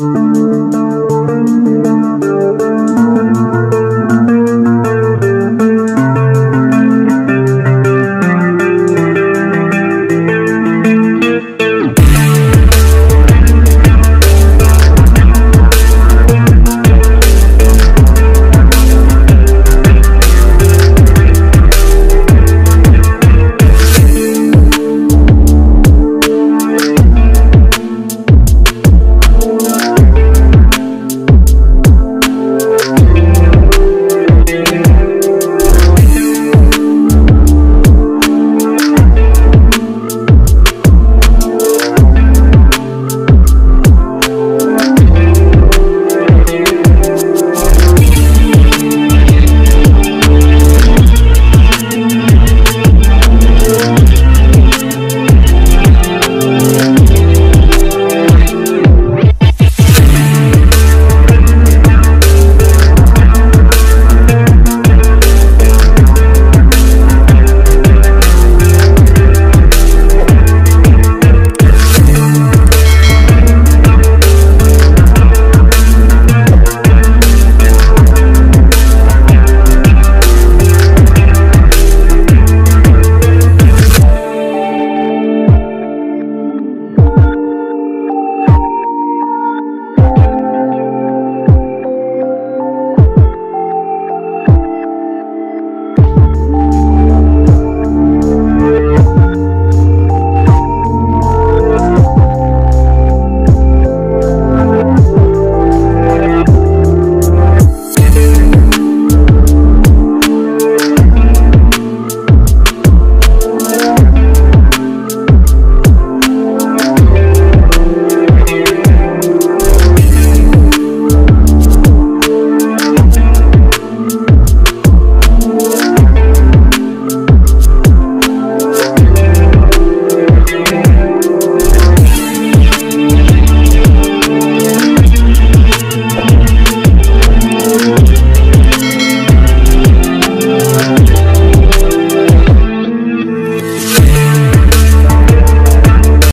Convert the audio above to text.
Música